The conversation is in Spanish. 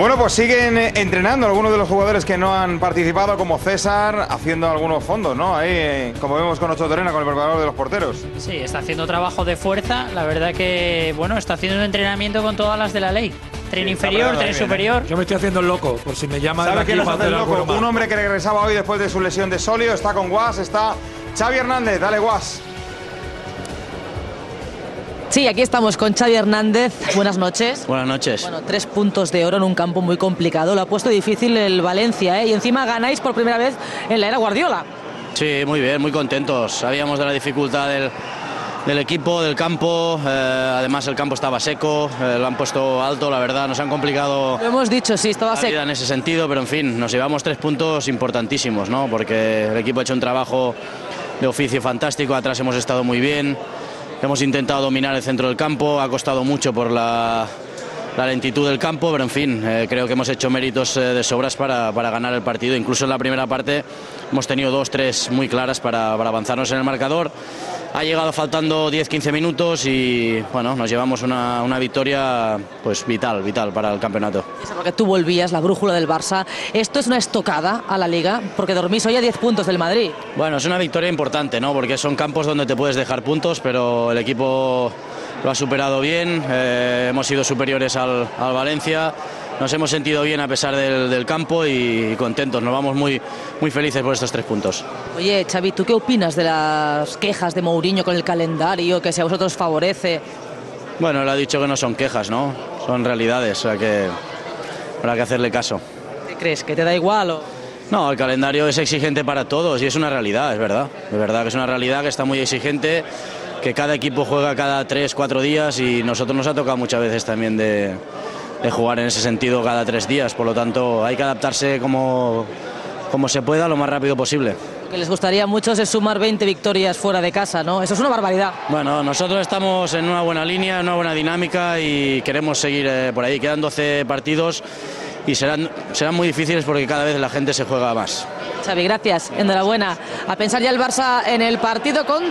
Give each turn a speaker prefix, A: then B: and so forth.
A: Bueno, pues siguen eh, entrenando algunos de los jugadores que no han participado, como César, haciendo algunos fondos, ¿no? Ahí, eh, como vemos con Ocho Torena, con el preparador de los porteros.
B: Sí, está haciendo trabajo de fuerza. La verdad que, bueno, está haciendo un entrenamiento con todas las de la ley. Tren
A: Sí,
B: inferior, tren
A: ¿eh?
B: superior.
C: Yo me estoy haciendo el loco, por si me llama de
A: ¿Sabe
C: aquí
A: quién los
C: para
A: hace el
C: hacer
A: loco? Un hombre que regresaba hoy después de su lesión de solio, está con Guas, está Xavi Hernández. Dale, Guas.
D: Sí, aquí estamos con Xavi Hernández. Buenas noches.
E: Buenas noches.
D: Bueno, tres puntos de oro en un campo muy complicado. Lo ha puesto difícil el Valencia, ¿eh? Y encima ganáis por primera vez en la era Guardiola.
E: Sí, muy bien, muy contentos. Sabíamos de la dificultad del, del equipo, del campo. eh, además, el campo estaba seco, eh, lo han puesto alto, la verdad. Nos han complicado
D: Lo hemos dicho, sí, estaba seco.
E: en ese sentido, pero en fin, nos llevamos tres puntos importantísimos, ¿no? Porque el equipo ha hecho un trabajo de oficio fantástico. Atrás hemos estado muy bien. Hemos intentado dominar el centro del campo. Ha costado mucho por la, la lentitud del campo, pero en fin, eh, creo que hemos hecho méritos eh, de sobras para, para ganar el partido. Incluso en la primera parte hemos tenido dos, tres muy claras para, para avanzarnos en el marcador. Ha llegado faltando 10-15 minutos y bueno, nos llevamos una, una victoria pues vital, vital para el campeonato.
D: Porque tú volvías, la brújula del Barça. Esto es una estocada a la liga, porque dormís hoy a 10 puntos del Madrid.
E: Bueno, es una victoria importante, ¿no? Porque son campos donde te puedes dejar puntos, pero el equipo lo ha superado bien. eh, hemos sido superiores al, al Valencia. Nos hemos sentido bien a pesar del, del campo y, contentos. Nos vamos muy, muy felices por estos tres puntos.
D: Oye, Xavi, ¿tú qué opinas de las quejas de Mourinho con el calendario, que si a vosotros favorece?
E: Bueno, él ha dicho que no son quejas, ¿no? Son realidades, o sea que habrá que hacerle caso.
D: ¿Qué crees? ¿Que te da igual o...?
E: No, el calendario es exigente para todos y es una realidad, es verdad. Es verdad que es una realidad que está muy exigente, que cada equipo juega cada tres, cuatro días y nosotros nos ha tocado muchas veces también de, de jugar en ese sentido cada tres días. Por lo tanto, hay que adaptarse como, como se pueda lo más rápido posible.
D: Lo que les gustaría a muchos es sumar 20 victorias fuera de casa, ¿no? Eso es una barbaridad.
E: Bueno, nosotros estamos en una buena línea, en una buena dinámica y queremos seguir eh, por ahí. Quedan 12 partidos y serán, serán muy difíciles porque cada vez la gente se juega más.
D: Xavi, gracias. Enhorabuena. A pensar ya el Barça en el partido con...